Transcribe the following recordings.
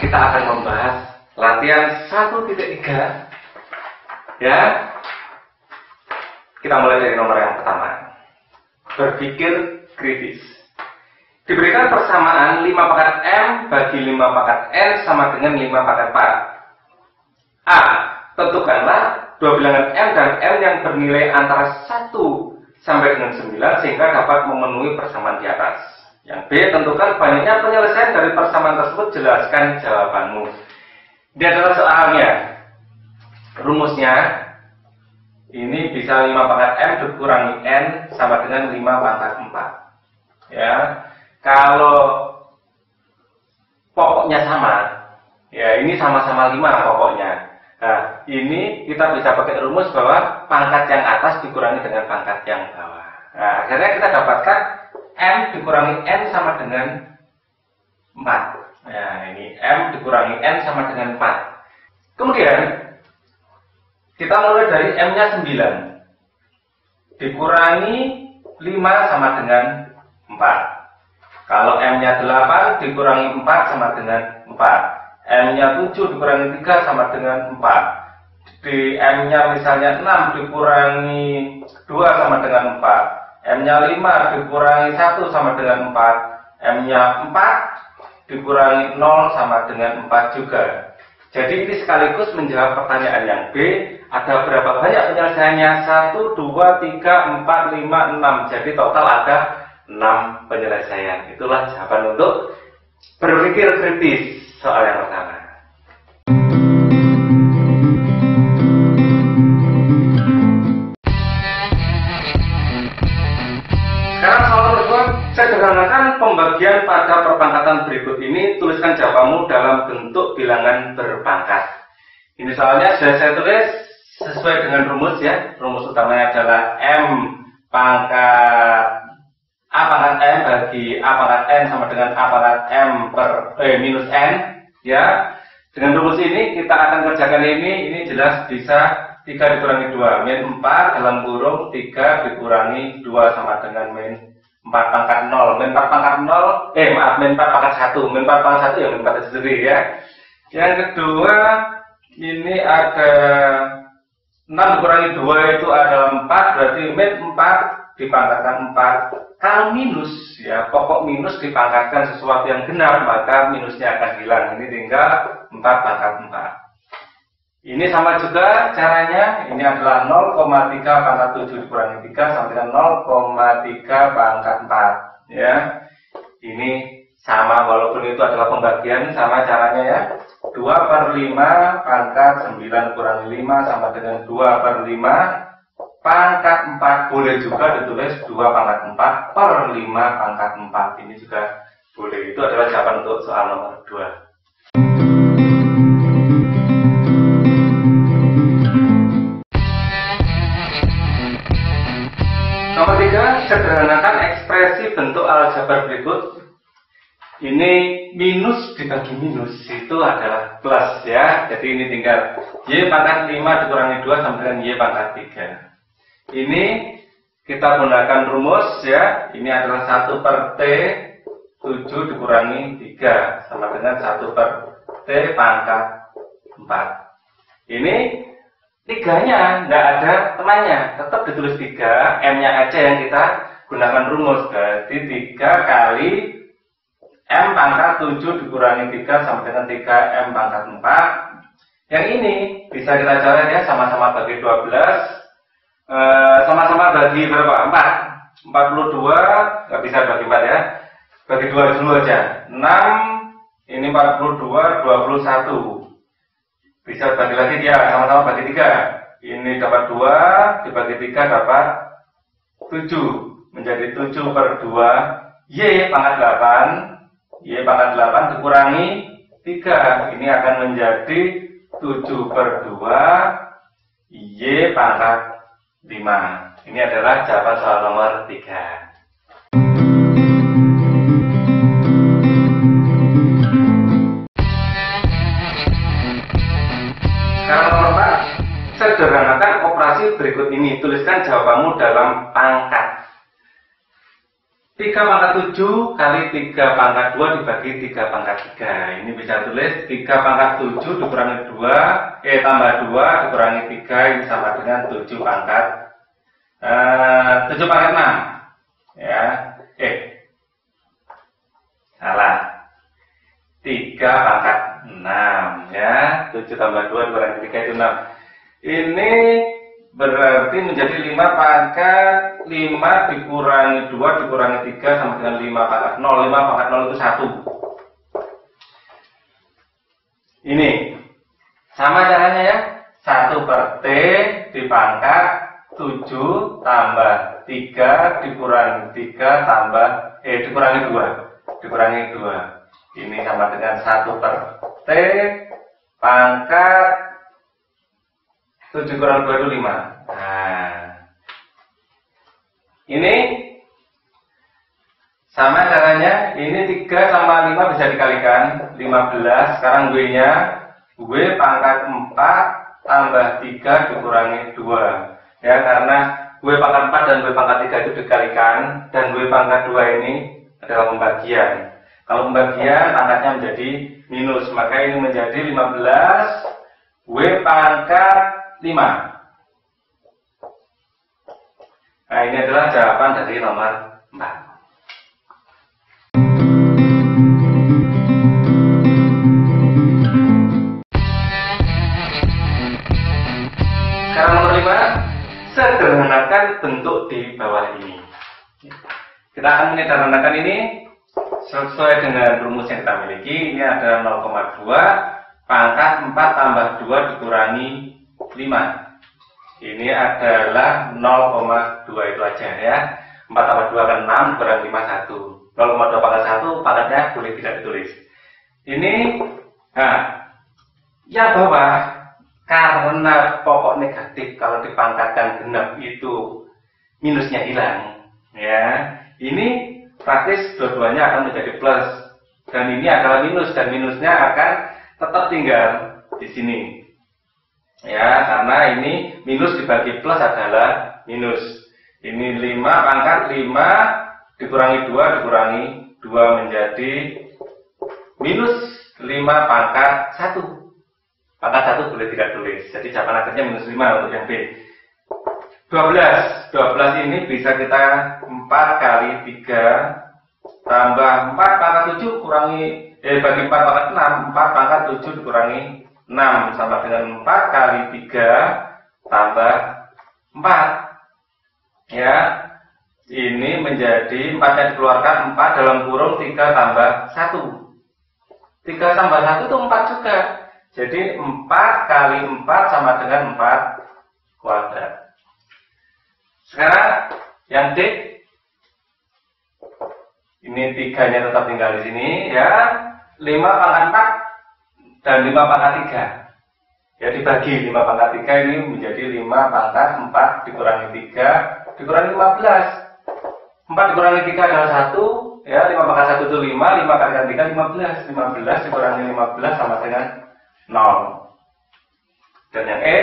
kita akan membahas latihan 1.3 ya. Kita mulai dari nomor yang pertama. Berpikir kritis. Diberikan persamaan 5 pangkat M bagi 5 pangkat N sama dengan 5 pangkat 4. A. Tentukanlah dua bilangan M dan N yang bernilai antara 1 sampai dengan 9 sehingga dapat memenuhi persamaan di atas. Yang B. Tentukan banyaknya penyelesaian dari persamaan Jelaskan jawabanmu. Ini adalah soalnya. Rumusnya ini bisa 5 pangkat M dikurangi N sama dengan 5 pangkat 4. Ya, kalau pokoknya sama, ya ini sama-sama 5 pokoknya. Nah, ini kita bisa pakai rumus bahwa pangkat yang atas dikurangi dengan pangkat yang bawah. Nah, akhirnya kita dapatkan M dikurangi N sama dengan 4. M dikurangi N sama dengan 4. Kemudian, kita mulai dari M-nya 9. Dikurangi 5 sama dengan 4. Kalau M-nya 8 dikurangi 4 sama dengan 4. M-nya 7 dikurangi 3 sama dengan 4. Di M-nya misalnya 6 dikurangi 2 sama dengan 4. M-nya 5 dikurangi 1 sama dengan 4. M-nya 4 dikurangi 0 sama dengan 4 juga. Jadi ini sekaligus menjawab pertanyaan yang B. Ada berapa banyak penyelesaiannya? 1, 2, 3, 4, 5, 6. Jadi total ada 6 penyelesaian. Itulah jawaban untuk berpikir kritis soal yang pertama. Pembagian pada perpangkatan berikut ini. Tuliskan jawabanmu dalam bentuk bilangan berpangkat. Ini soalnya sudah saya tulis sesuai dengan rumus ya. Rumus utamanya adalah M pangkat A pangkat M bagi A pangkat N sama dengan A pangkat M per eh, minus N ya dengan rumus ini kita akan kerjakan ini ini jelas bisa 3 dikurangi 2 min 4 dalam kurung 3 dikurangi 2 sama dengan min 4 pangkat 0 min 4 pangkat 0 eh maaf min 4 pangkat 1 min 4 pangkat 1 ya min 4 sendiri ya yang kedua ini ada 6 dikurangi 2 itu adalah 4 berarti min 4 dipangkatkan 4 kalau minus, ya pokok minus dipangkatkan sesuatu yang benar, maka minusnya akan hilang. Ini tinggal 4 pangkat 4. Ini sama juga caranya, ini adalah 0,3 pangkat 7 dikurangi 3 sama dengan 0,3 pangkat 4. Ya, ini sama walaupun itu adalah pembagian sama caranya ya 2 per 5 pangkat 9 kurangi 5 sama dengan 2 per 5 Pangkat 4 boleh juga ditulis 2 pangkat 4 per 5 pangkat 4. Ini juga boleh. Itu adalah jawaban untuk soal nomor 2. Sederhanakan ekspresi bentuk aljabar berikut. Ini minus dibagi minus itu adalah plus ya. Jadi ini tinggal Y pangkat 5 dikurangi 2 sama dengan Y pangkat 3. Ini kita gunakan rumus ya. Ini adalah 1 per T 7 dikurangi 3 sama dengan 1 per T pangkat 4. Ini tiganya tidak ada temannya, tetap ditulis 3, M-nya aja yang kita gunakan rumus. Berarti 3 kali M pangkat 7 dikurangi 3 sama dengan 3 M pangkat 4. Yang ini bisa kita coret ya sama-sama bagi 12 Eh, sama-sama bagi berapa? 4. 42 nggak bisa bagi 4 ya. Bagi 2 dulu aja. 6 ini 42 21. Bisa bagi lagi ya, sama-sama bagi 3. Ini dapat 2 dibagi 3 dapat 7. Menjadi 7 per 2 Y pangkat 8 Y pangkat 8 dikurangi 3 Ini akan menjadi 7 per 2 Y pangkat 5. Ini adalah jawaban soal nomor 3. Berikut ini. Tuliskan jawabanmu dalam pangkat. 3 pangkat 7 kali 3 pangkat 2 dibagi 3 pangkat 3. Ini bisa tulis 3 pangkat 7 dikurangi 2, eh tambah 2 dikurangi 3 ini sama dengan 7 pangkat eh, 7 pangkat 6. Ya, eh salah. 3 pangkat 6 ya. 7 tambah 2 dikurangi 3 itu 6. Ini berarti menjadi 5 pangkat 5 dikurangi 2 dikurangi 3 sama dengan 5 pangkat 0. 5 pangkat 0 itu 1. Ini. Sama caranya ya. 1 per T dipangkat 7 tambah 3 dikurangi 3 tambah eh dikurangi 2. Dikurangi 2. Ini sama dengan 1 per T pangkat 7 kurang 2 itu 5. Nah. Ini sama caranya, ini 3 sama 5 bisa dikalikan, 15. Sekarang W-nya, W pangkat 4 tambah 3 dikurangi 2. Ya, karena W pangkat 4 dan W pangkat 3 itu dikalikan, dan W pangkat 2 ini adalah pembagian. Kalau pembagian, pangkatnya menjadi minus, maka ini menjadi 15 W pangkat 5. Nah, ini adalah jawaban dari nomor 4. Sekarang nomor 5, sederhanakan bentuk di bawah ini. Kita akan menyederhanakan ini sesuai dengan rumus yang kita miliki. Ini adalah 0,2 pangkat 4 tambah 2 dikurangi 5 ini adalah 0,2 itu aja ya. 4 tambah 2 kan 6 kurang 5 1 0,2 pangkat 1 pangkatnya boleh tidak ditulis. Ini nah yang bawah karena pokok negatif kalau dipangkatkan genap itu minusnya hilang ya. Ini praktis dua-duanya akan menjadi plus. Dan ini adalah minus dan minusnya akan tetap tinggal di sini Ya, karena ini minus dibagi plus adalah minus. Ini 5 pangkat 5 dikurangi 2 dikurangi 2 menjadi minus 5 pangkat 1. Pangkat 1 boleh tidak tulis. Jadi jawaban akhirnya minus 5 untuk yang B. 12. 12 ini bisa kita 4 kali 3 tambah 4 pangkat 7 kurangi eh bagi 4 pangkat 6 4 pangkat 7 dikurangi 6 sama dengan 4 kali 3 tambah 4. Ya. Ini menjadi 4 yang dikeluarkan 4 dalam kurung 3 tambah 1. 3 tambah 1 itu 4 juga. Jadi 4 kali 4 sama dengan 4 kuadrat. Sekarang yang D ini tiganya tetap tinggal di sini ya. 5 pangkat 4 dan 5 pangkat 3. Ya dibagi 5 pangkat 3 ini menjadi 5 pangkat 4 dikurangi 3 dikurangi 15. 4 dikurangi 3 adalah 1, ya 5 pangkat 1 itu 5, 5 kali 3 15. 15 dikurangi 15 sama dengan 0. Dan yang E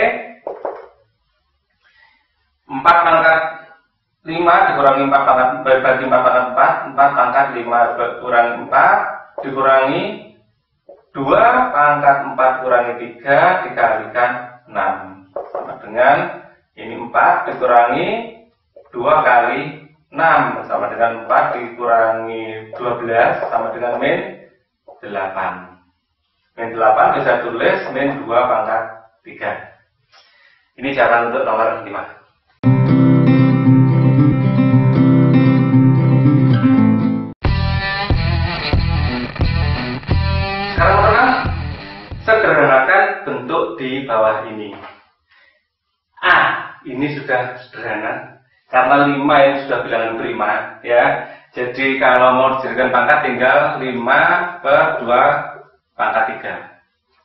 4 pangkat 5 dikurangi 4 pangkat bagi 4 pangkat 4, 4 pangkat 5 kurangi 4 dikurangi 2 pangkat 4 kurangi 3 dikalikan 6 sama dengan ini 4 dikurangi 2 kali 6 sama dengan 4 dikurangi 12 sama dengan min 8 min 8 bisa tulis min 2 pangkat 3 ini jawaban untuk nomor 5 di bawah ini. A, ini sudah sederhana karena 5 yang sudah bilangan prima ya. Jadi kalau mau dijadikan pangkat tinggal 5 per 2 pangkat 3.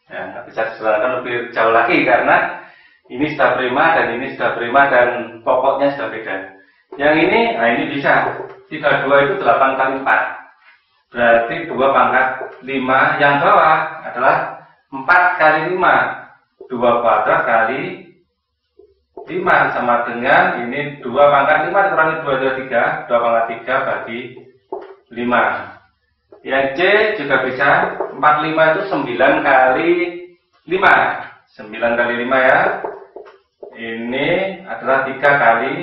Ya, bisa disederhanakan lebih jauh lagi karena ini sudah prima dan ini sudah prima dan pokoknya sudah beda. Yang ini, nah ini bisa. 32 itu 8 kali 4. Berarti 2 pangkat 5 yang bawah adalah 4 kali 5 2 kuadrat kali 3 5 sama dengan ini 2 pangkat 5 dikurangi 2 2 3 2 pangkat 3 bagi 5 yang C juga bisa 45 itu 9 kali 5 9 kali 5 ya. Ini adalah 3 kali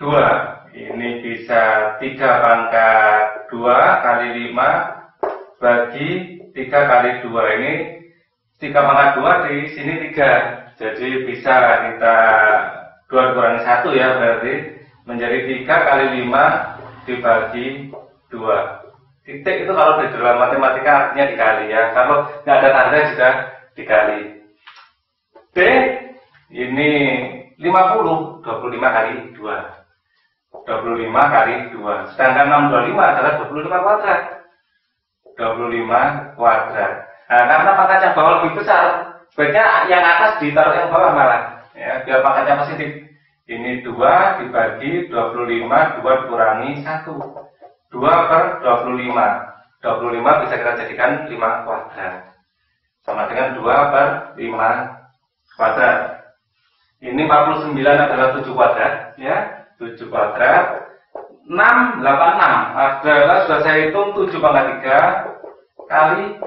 2 ini bisa 3 pangkat 2 kali 5 bagi 3 kali 2 ini 3 pangkat 2 di sini 3 jadi bisa kita 2 kurangi 1 ya berarti menjadi 3 kali 5 dibagi 2. Titik itu kalau di dalam matematika artinya dikali ya. Kalau nggak ada tanda juga dikali. D ini 50, 25 kali 2. 25 kali 2. Sedangkan 625 adalah 25 kuadrat. 25 kuadrat. Nah, karena pangkat yang bawah lebih besar, Sebaiknya yang atas ditaruh yang bawah malah. Ya, biar pangkatnya positif. Ini 2 dibagi 25, 2 dikurangi 1. 2 per 25. 25 bisa kita jadikan 5 kuadrat. Sama dengan 2 per 5 kuadrat. Ini 49 adalah 7 kuadrat. Ya, 7 kuadrat. 6, 86 adalah sudah saya hitung 7 pangkat 3 kali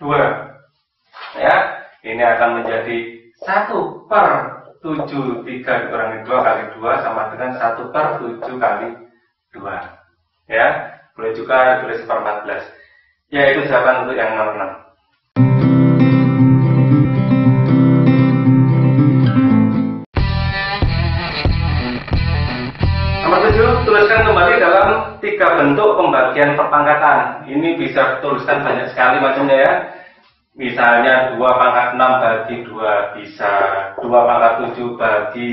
2. Ya, ini akan menjadi 1 per 7 3 dikurangi 2 kali 2 sama dengan 1 per 7 kali 2 ya boleh juga tulis per 14 ya itu jawaban untuk yang nomor 6 pembagian perpangkatan. Ini bisa tuliskan banyak sekali macamnya ya. Misalnya 2 pangkat 6 bagi 2 bisa 2 pangkat 7 bagi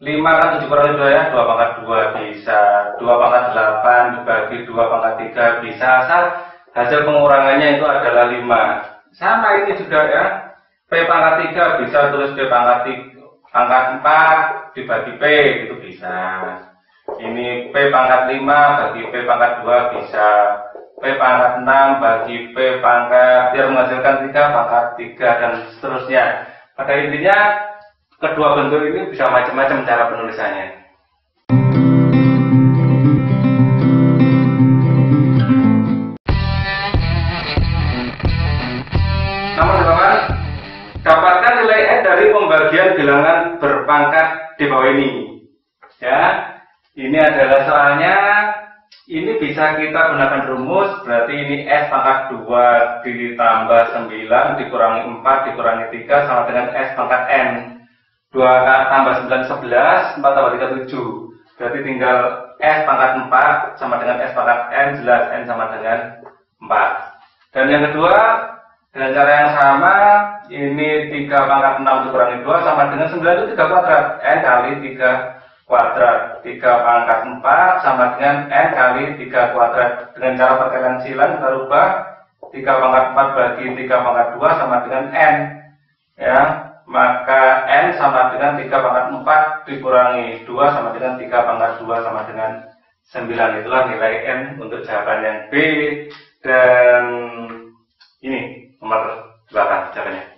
5 kan 7 kurang 2 ya. 2 pangkat 2 bisa 2 pangkat 8 dibagi 2 pangkat 3 bisa asal hasil pengurangannya itu adalah 5 sama ini juga ya. P pangkat 3 bisa tulis P pangkat 3 pangkat 4 dibagi P itu bisa ini P pangkat 5 bagi P pangkat 2 bisa P pangkat 6 bagi P pangkat biar menghasilkan 3 pangkat 3 dan seterusnya. Pada intinya kedua bentuk ini bisa macam-macam cara penulisannya. Dapatkan nilai N dari pembagian bilangan berpangkat di bawah ini. Ya, ini adalah soalnya ini bisa kita gunakan rumus, berarti ini S pangkat 2 ditambah 9 dikurangi 4 dikurangi 3 sama dengan S pangkat N. 2 tambah 9 11, 4 tambah 3 7. Berarti tinggal S pangkat 4 sama dengan S pangkat N, jelas N sama dengan 4. Dan yang kedua, dengan cara yang sama, ini 3 pangkat 6 dikurangi 2 sama dengan 9 itu 3 kuadrat. N kali 3 kuadrat 3 pangkat 4 sama dengan N kali 3 kuadrat. Dengan cara perkalian silang kita rubah 3 pangkat 4 bagi 3 pangkat 2 sama dengan N ya. Maka N sama dengan 3 pangkat 4 dikurangi 2 sama dengan 3 pangkat 2 sama dengan 9 itulah nilai N untuk jawaban yang B dan ini nomor 8 caranya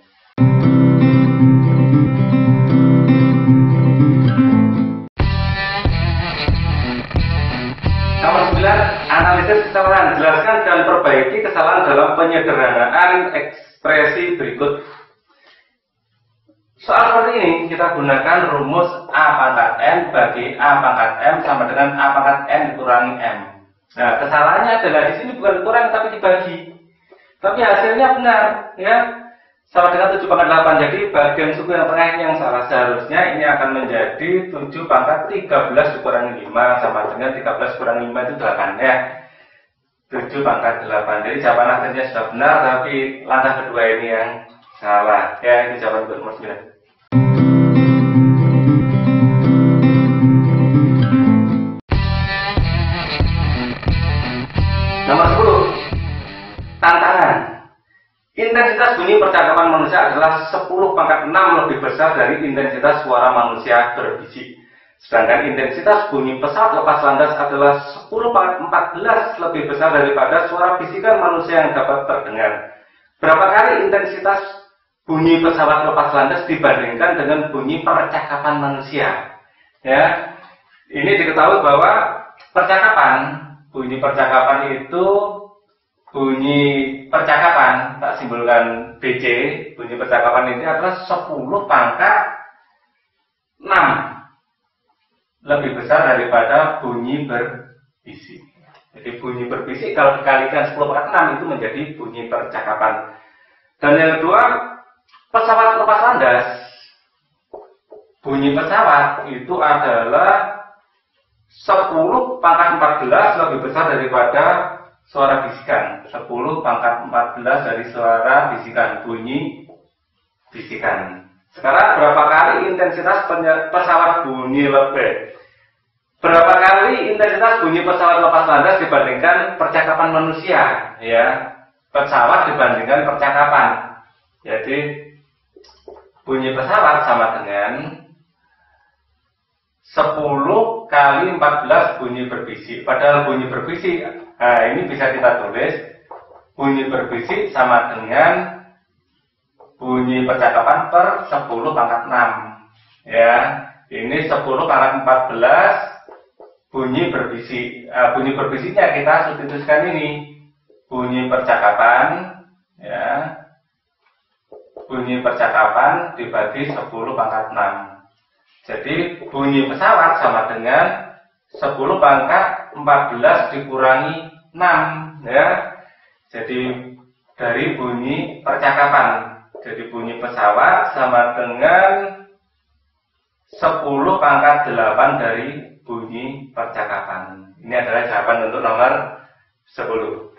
analisis kesalahan, jelaskan dan perbaiki kesalahan dalam penyederhanaan ekspresi berikut. Soal seperti ini kita gunakan rumus A pangkat N bagi A pangkat M sama dengan A pangkat N dikurangi M. Nah, kesalahannya adalah di sini bukan dikurangi tapi dibagi. Tapi hasilnya benar, ya sama dengan 7 pangkat 8 jadi bagian suku yang tengah yang salah. Seharusnya ini akan menjadi 7 pangkat 13 dikurangi 5 sama dengan 13 kurangi 5 itu 8 ya. 7 pangkat 8 jadi jawaban akhirnya sudah benar tapi langkah kedua ini yang salah ya. Ini jawaban untuk nomor 9 Bunyi percakapan manusia adalah 10 pangkat 6 lebih besar dari intensitas suara manusia berbisik. Sedangkan intensitas bunyi pesawat lepas landas adalah 10 pangkat 14 lebih besar daripada suara bisikan manusia yang dapat terdengar. Berapa kali intensitas bunyi pesawat lepas landas dibandingkan dengan bunyi percakapan manusia. Ya, ini diketahui bahwa percakapan, bunyi percakapan itu bunyi percakapan, tak simbolkan BC, bunyi percakapan ini adalah 10 pangkat 6 lebih besar daripada bunyi berbisik. Jadi bunyi berbisik kalau dikalikan 10 pangkat 6 itu menjadi bunyi percakapan. Dan yang kedua, pesawat lepas landas. Bunyi pesawat itu adalah 10 pangkat 14 lebih besar daripada suara bisikan. 10 pangkat 14 dari suara bisikan bunyi bisikan. Sekarang berapa kali intensitas pesawat bunyi lebih? Berapa kali intensitas bunyi pesawat lepas landas dibandingkan percakapan manusia? Ya, pesawat dibandingkan percakapan. Jadi bunyi pesawat sama dengan 10 kali 14 bunyi berbisik. Padahal bunyi berbisik, nah ini bisa kita tulis bunyi berbisik sama dengan bunyi percakapan per 10 pangkat 6. Ya, ini 10 pangkat 14 bunyi berbisik. Nah, bunyi berbisiknya kita substitusikan ini bunyi percakapan ya bunyi percakapan dibagi 10 pangkat 6. Jadi bunyi pesawat sama dengan 10 pangkat 14 dikurangi 6 ya. Jadi dari bunyi percakapan. Jadi bunyi pesawat sama dengan 10 pangkat 8 dari bunyi percakapan. Ini adalah jawaban untuk nomor 10.